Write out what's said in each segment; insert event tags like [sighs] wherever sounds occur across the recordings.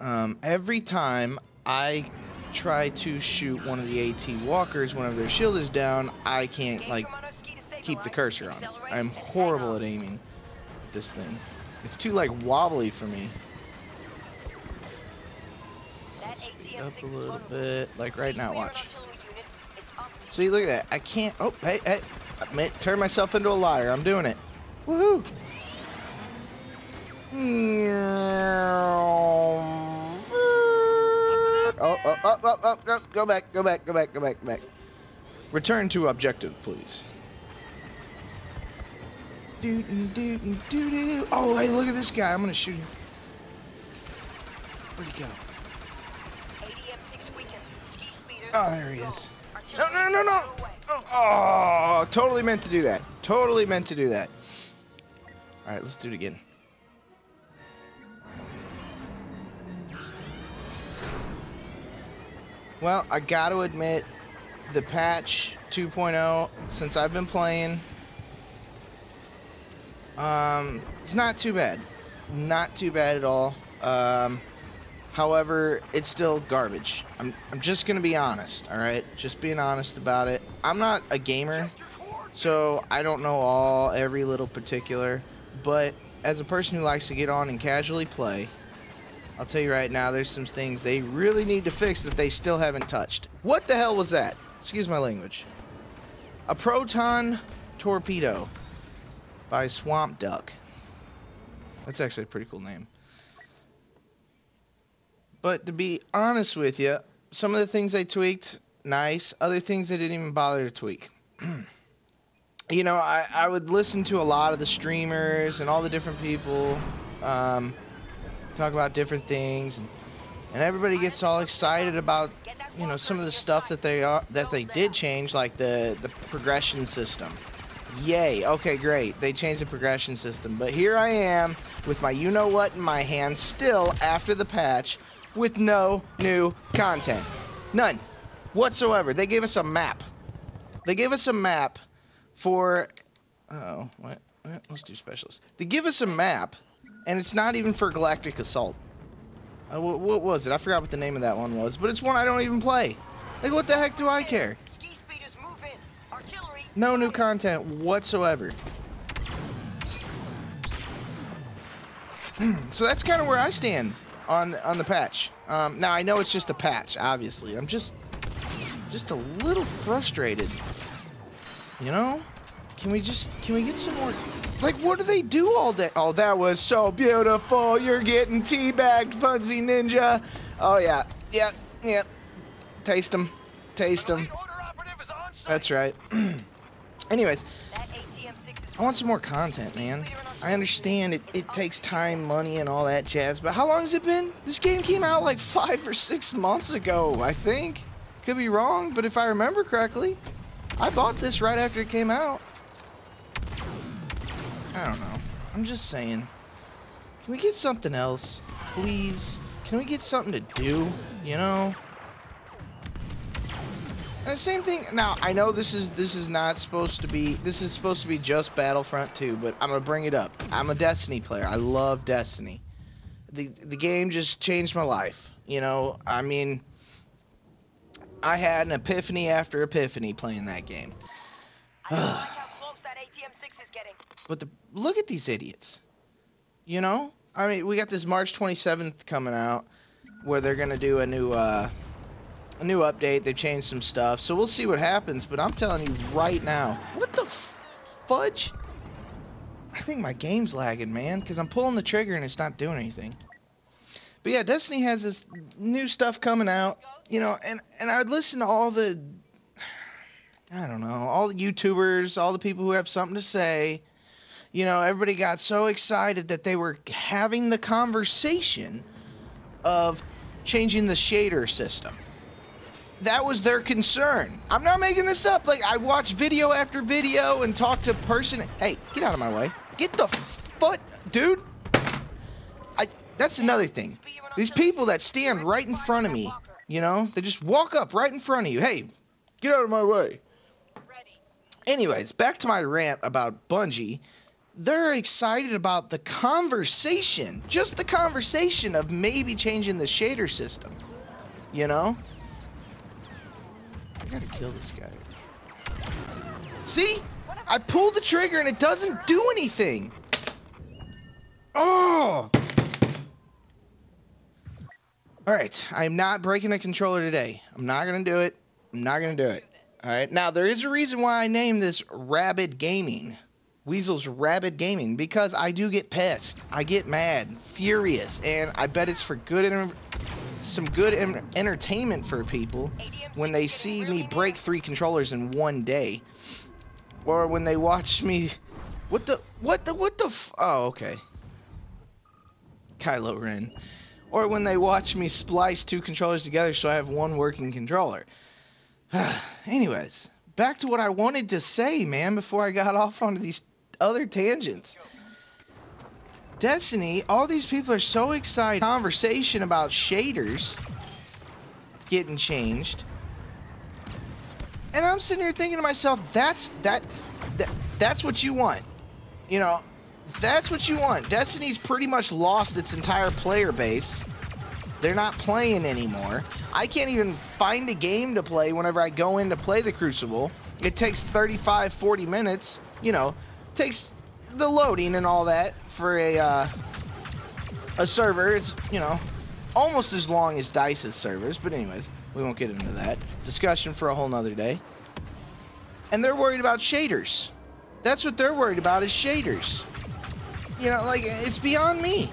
Um, every time I try to shoot one of the AT walkers whenever their shield is down, I can't like keep the cursor on. I'm horrible at aiming this thing. It's too like wobbly for me. Speed up a little bit, like right now. Watch. See, look at that. I can't. Oh, hey, hey. I turn myself into a liar. I'm doing it. Woohoo! Oh, oh, oh, oh, oh, oh, go back, go back, go back, go back, go back. Return to objective, please. Do, do, do, do, do. Oh, hey, look at this guy. I'm gonna shoot him. Where'd he go? Oh, there he is. No, no, no, no! Oh, oh, totally meant to do that. Totally meant to do that. Alright, let's do it again. Well, I gotta admit, the patch 2.0, since I've been playing, um, it's not too bad. Not too bad at all. Um, however, it's still garbage. I'm, I'm just gonna be honest, alright? Just being honest about it. I'm not a gamer, so I don't know all, every little particular, but as a person who likes to get on and casually play, I'll tell you right now, there's some things they really need to fix that they still haven't touched. What the hell was that? Excuse my language. A proton torpedo by Swamp Duck. That's actually a pretty cool name. But to be honest with you, some of the things they tweaked, nice. Other things they didn't even bother to tweak. [clears throat] you know, I, I would listen to a lot of the streamers and all the different people. Um, talk about different things, and, and everybody gets all excited about you know some of the stuff that they are that they did change, like the the progression system. Yay! Okay, great. They changed the progression system, but here I am with my you know what in my hand, still after the patch, with no new content, none whatsoever. They gave us a map. They gave us a map for. Oh, what? Let's do specialists. They give us a map and it's not even for Galactic Assault. Uh, what, what, was it? I forgot what the name of that one was, but it's one I don't even play. Like, what the heck do I care? No new content whatsoever. [clears throat] so that's kind of where I stand on on the patch. Um, now I know it's just a patch, obviously. I'm just just a little frustrated. You know? Can we just can we get some more like, what do they do all day? Oh, that was so beautiful. You're getting teabagged, Fuzzy Ninja. Oh, yeah. Yeah. Yeah. Taste them. Taste them. That's right. [clears throat] Anyways, I want some more content, man. I understand it, it takes time, money, and all that jazz, but how long has it been? This game came out like five or six months ago, I think. Could be wrong, but if I remember correctly, I bought this right after it came out. I don't know. I'm just saying. Can we get something else? Please? Can we get something to do? You know? And the same thing. Now I know this is this is not supposed to be. This is supposed to be just Battlefront 2, but I'm gonna bring it up. I'm a Destiny player. I love Destiny. The the game just changed my life. You know. I mean, I had an epiphany after epiphany playing that game. But the, look at these idiots. You know? I mean, we got this March 27th coming out where they're going to do a new uh, a new update. They've changed some stuff. So we'll see what happens, but I'm telling you right now. What the fudge? I think my game's lagging, man, cuz I'm pulling the trigger and it's not doing anything. But yeah, Destiny has this new stuff coming out, you know, and and I would listen to all the I don't know, all the YouTubers, all the people who have something to say, you know, everybody got so excited that they were having the conversation of changing the shader system. That was their concern. I'm not making this up. Like, I watched video after video and talked to person. Hey, get out of my way. Get the foot, dude. I. That's another thing. These people that stand right in front of me, you know, they just walk up right in front of you. Hey, get out of my way. Anyways, back to my rant about Bungie they're excited about the conversation, just the conversation of maybe changing the shader system. You know? I gotta kill this guy. See? I pull the trigger and it doesn't do anything. Oh! Alright, I'm not breaking a controller today. I'm not gonna do it. I'm not gonna do it. Alright, now there is a reason why I named this Rabid Gaming. Weasel's Rabid Gaming, because I do get pissed. I get mad, furious, and I bet it's for good some good entertainment for people when they see me break three controllers in one day. Or when they watch me... What the... What the... What the... oh, okay. Kylo Ren or when they watch me splice two controllers together so I have one working controller. [sighs] Anyways, back to what I wanted to say, man, before I got [laughs] off onto these other tangents. Destiny, all these people are so excited. Conversation about shaders getting changed. And I'm sitting here thinking to myself, that's that, that that's what you want. You know, that's what you want. Destiny's pretty much lost its entire player base. They're not playing anymore. I can't even find a game to play whenever I go in to play the Crucible. It takes 35, 40 minutes. You know, takes the loading and all that for a uh, a server. It's you know almost as long as Dice's servers. But anyways, we won't get into that discussion for a whole nother day. And they're worried about shaders. That's what they're worried about is shaders. You know, like, it's beyond me.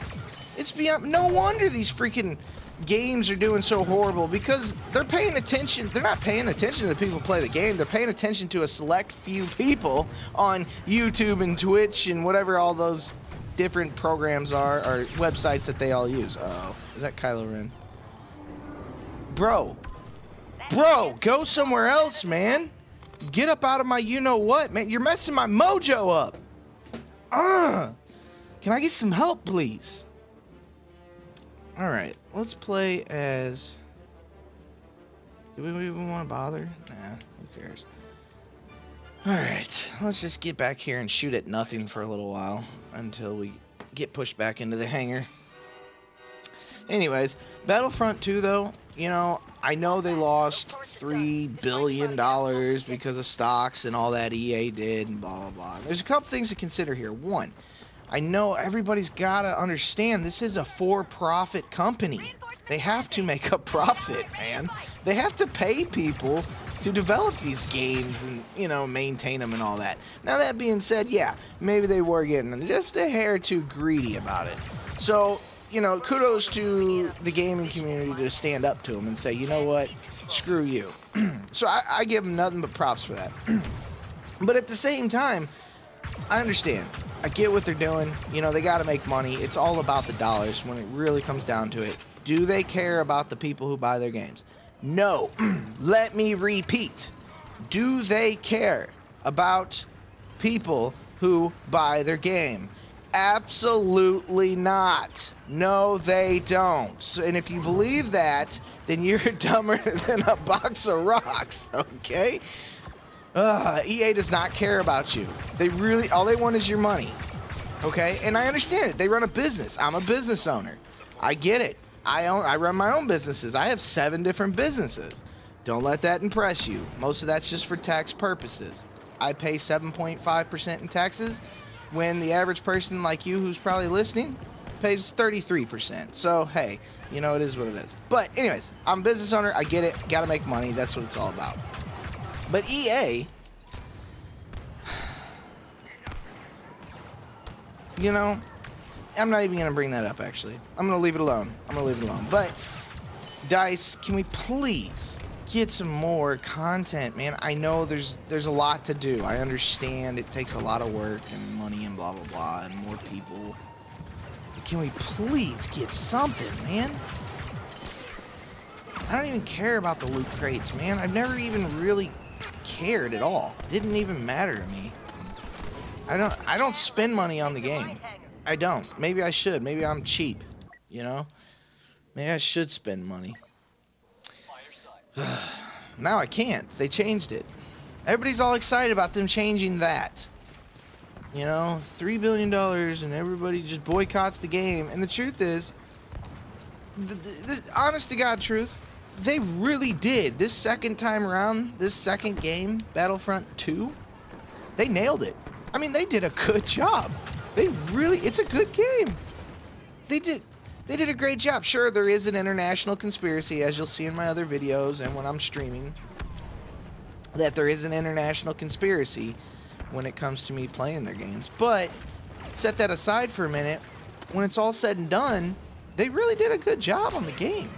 It's beyond... No wonder these freaking games are doing so horrible because they're paying attention. They're not paying attention to the people who play the game. They're paying attention to a select few people on YouTube and Twitch and whatever all those different programs are or websites that they all use. Uh oh, is that Kylo Ren? Bro, bro, go somewhere else, man. Get up out of my you know what, man. You're messing my mojo up. Ah. Uh. Can I get some help, please? Alright, let's play as... Do we even want to bother? Nah, who cares? Alright, let's just get back here and shoot at nothing for a little while until we get pushed back into the hangar. Anyways, Battlefront 2 though, you know, I know they lost $3 billion because of stocks and all that EA did and blah blah blah. There's a couple things to consider here. One, I know everybody's got to understand this is a for-profit company. They have to make a profit, man. They have to pay people to develop these games and, you know, maintain them and all that. Now, that being said, yeah, maybe they were getting just a hair too greedy about it. So, you know, kudos to the gaming community to stand up to them and say, you know what, screw you. [clears throat] so I, I give them nothing but props for that. [clears throat] but at the same time, I understand. I get what they're doing. You know, they got to make money. It's all about the dollars when it really comes down to it. Do they care about the people who buy their games? No. [clears throat] Let me repeat. Do they care about people who buy their game? Absolutely not. No, they don't. So, and if you believe that, then you're [laughs] dumber [laughs] than a box of rocks, okay? Uh, EA does not care about you. They really, all they want is your money. Okay, and I understand it. They run a business. I'm a business owner. I get it. I own, I run my own businesses. I have seven different businesses. Don't let that impress you. Most of that's just for tax purposes. I pay 7.5% in taxes when the average person like you who's probably listening pays 33%. So, hey, you know, it is what it is. But, anyways, I'm a business owner. I get it. Got to make money. That's what it's all about. But EA, you know, I'm not even going to bring that up, actually. I'm going to leave it alone. I'm going to leave it alone. But, DICE, can we please get some more content, man? I know there's there's a lot to do. I understand it takes a lot of work and money and blah, blah, blah, and more people. But can we please get something, man? I don't even care about the loot crates, man. I've never even really cared at all. Didn't even matter to me. I don't I don't spend money on the game. I don't. Maybe I should. Maybe I'm cheap, you know? Maybe I should spend money. [sighs] now I can't. They changed it. Everybody's all excited about them changing that. You know, three billion dollars, and everybody just boycotts the game. And the truth is, the, the, the honest to God truth, they really did. This second time around, this second game, Battlefront 2, they nailed it. I mean, they did a good [laughs] job. They really, it's a good game. They did, they did a great job. Sure, there is an international conspiracy, as you'll see in my other videos and when I'm streaming, that there is an international conspiracy when it comes to me playing their games. But set that aside for a minute. When it's all said and done, they really did a good job on the game.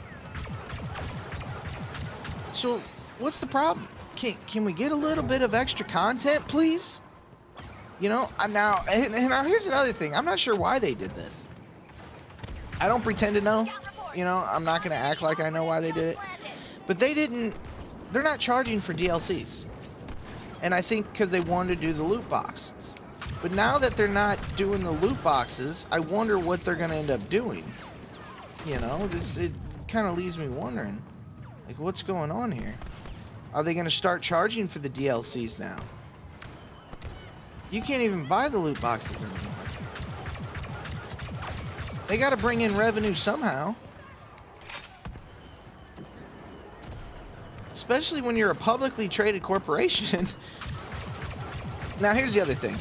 So, what's the problem? Can, can we get a little bit of extra content, please? You know, I'm now, and, and now here's another thing. I'm not sure why they did this. I don't pretend to know. You know, I'm not going to act like I know why they did it. But they didn't, they're not charging for DLCs and I think because they wanted to do the loot boxes. But now that they're not doing the loot boxes, I wonder what they're going to end up doing. You know, this it kind of leaves me wondering, like, what's going on here? Are they going to start charging for the DLCs now? You can't even buy the loot boxes anymore. They got to bring in revenue somehow. especially when you're a publicly traded corporation. [laughs] now, here's the other thing.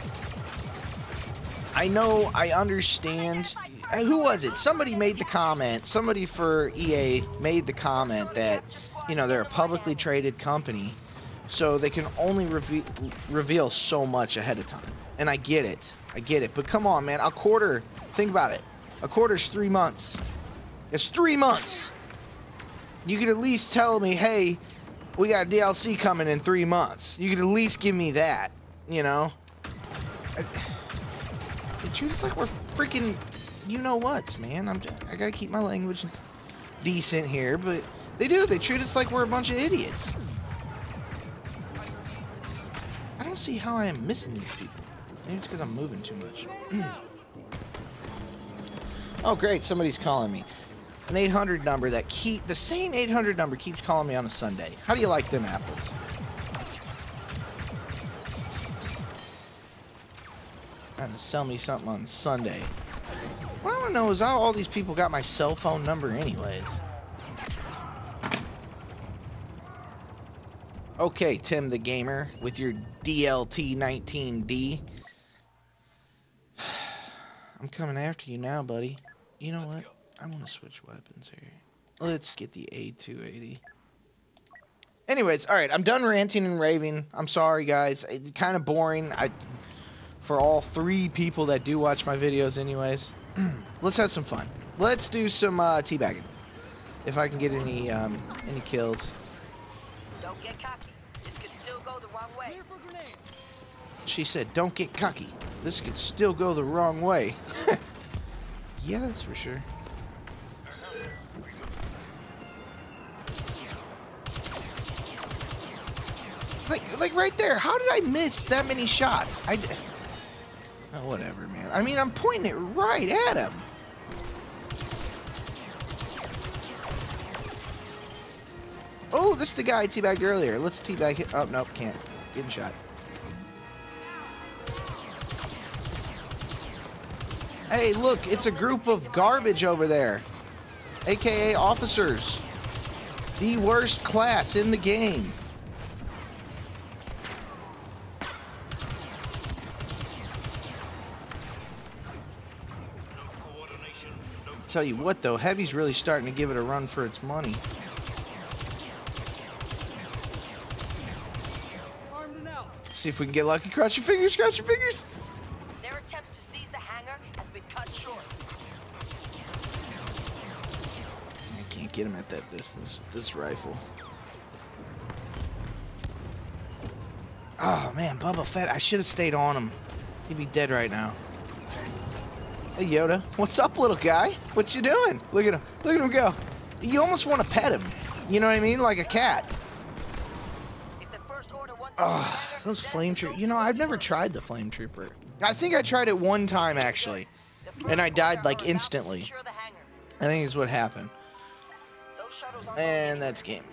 I know, I understand. Who was it? Somebody made the comment. Somebody for EA made the comment that, you know, they're a publicly traded company, so they can only reve reveal so much ahead of time. And I get it. I get it. But come on, man. A quarter. Think about it. A quarter's three months. It's three months. You could at least tell me, hey, we got DLC coming in three months. You could at least give me that, you know? I, they treat like we're freaking, you know what, man. I'm, I gotta keep my language decent here, but they do. They treat us like we're a bunch of idiots. I don't see how I am missing these people. Maybe it's because I'm moving too much. [clears throat] oh, great. Somebody's calling me an 800 number that keep the same 800 number keeps calling me on a Sunday. How do you like them apples? Trying to sell me something on Sunday. Want to know is how all these people got my cell phone number anyways. Okay, Tim the Gamer, with your DLT-19D. [sighs] I'm coming after you now, buddy. You know Let's what? Go. I want to switch weapons here. Let's get the A280. Anyways, all right, I'm done ranting and raving. I'm sorry, guys. It's kind of boring. I, for all three people that do watch my videos, anyways. [clears throat] Let's have some fun. Let's do some uh, teabagging. If I can get any um, any kills. Don't get cocky. This could still go the wrong way. She said, "Don't get cocky. This could still go the wrong way." [laughs] yeah, that's for sure. Like, like right there. How did I miss that many shots? I. Oh, whatever, man. I mean, I'm pointing it right at him. Oh, this is the guy I teabagged earlier. Let's teabag him. Oh, nope, can't. Getting shot. Hey, look, it's a group of garbage over there. AKA officers. The worst class in the game. Tell you what though, Heavy's really starting to give it a run for its money. See if we can get lucky. Cross your fingers, cross your fingers. Their attempt to seize the hangar has been cut short. I can't get him at that distance with this rifle. Oh man, Bubba Fett, I should have stayed on him. He'd be dead right now. Hey Yoda, what's up little guy? What you doing? Look at him, look at him go. You almost want to pet him. You know what I mean? Like a cat. Oh, those flame trooper. You know, I've never tried the flame trooper. I think I tried it one time actually, and I died like instantly. I think is what happened. And that's game.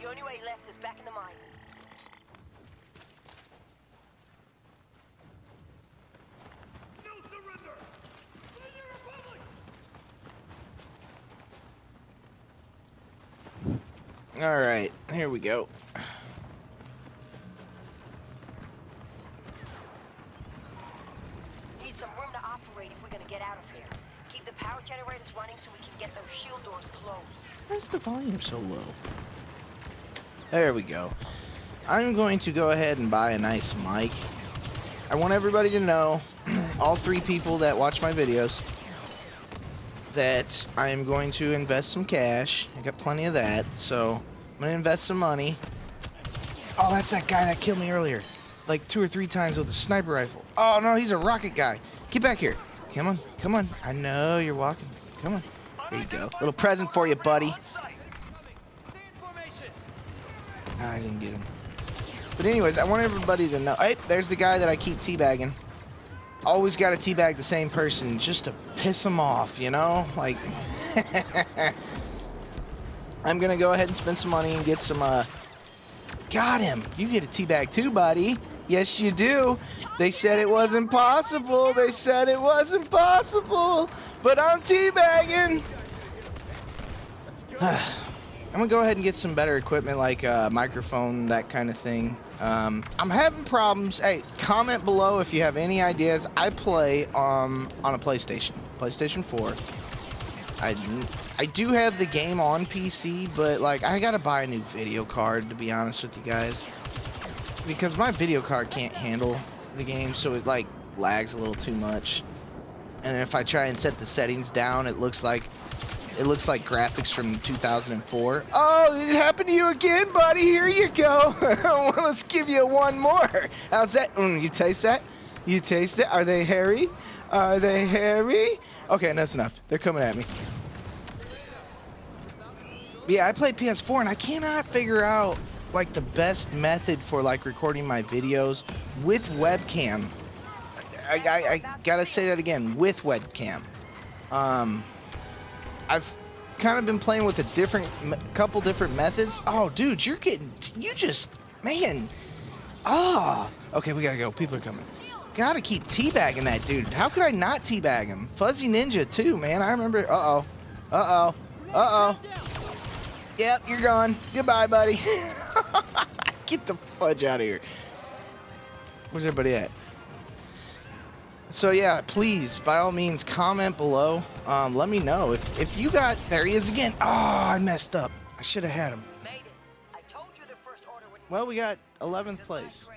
All right, here we go. Need some room to operate if we're gonna get out of here. Keep the power generators running so we can get those shield doors closed. Why is the volume so low? There we go. I'm going to go ahead and buy a nice mic. I want everybody to know, [clears throat] all three people that watch my videos, that I am going to invest some cash. I got plenty of that, so I'm to invest some money. Oh, that's that guy that killed me earlier. Like two or three times with a sniper rifle. Oh, no, he's a rocket guy. Get back here. Come on, come on. I know you're walking. Come on. Here you go. Little present for you, buddy. I didn't get him. But anyways, I want everybody to know. Hey, there's the guy that I keep teabagging. Always got to teabag the same person just to piss him off, you know? Like, [laughs] I'm gonna go ahead and spend some money and get some. uh Got him. You get a teabag too, buddy. Yes, you do. They said it wasn't possible. They said it wasn't possible. But I'm teabagging. [sighs] I'm gonna go ahead and get some better equipment like a microphone, that kind of thing. Um, I'm having problems. Hey, comment below if you have any ideas. I play um, on a PlayStation, PlayStation 4. I, I do have the game on PC, but like I gotta buy a new video card to be honest with you guys, because my video card can't handle the game, so it like lags a little too much. And if I try and set the settings down, it looks like it looks like graphics from 2004. Oh, it happened to you again, buddy. Here you go. [laughs] well, let's give you one more. How's that? Mm, you taste that? You taste it? Are they hairy? Are they hairy? Okay, that's enough. They're coming at me. Yeah, I play PS4 and I cannot figure out like the best method for like recording my videos with webcam. I, I, I gotta say that again, with webcam. Um, I've kind of been playing with a different, couple different methods. Oh, dude, you're getting, you just, man. Ah, oh. okay, we gotta go. People are coming. Gotta keep teabagging that dude. How could I not teabag him? Fuzzy Ninja too, man. I remember. Uh oh. Uh oh. Uh oh. Yep, you're gone. Goodbye, buddy. [laughs] Get the fudge out of here. Where's everybody at? So yeah, please, by all means, comment below. Um, let me know if if you got. There he is again. Oh, I messed up. I should have had him. Made it. I told you the first order would Well, we got 11th place.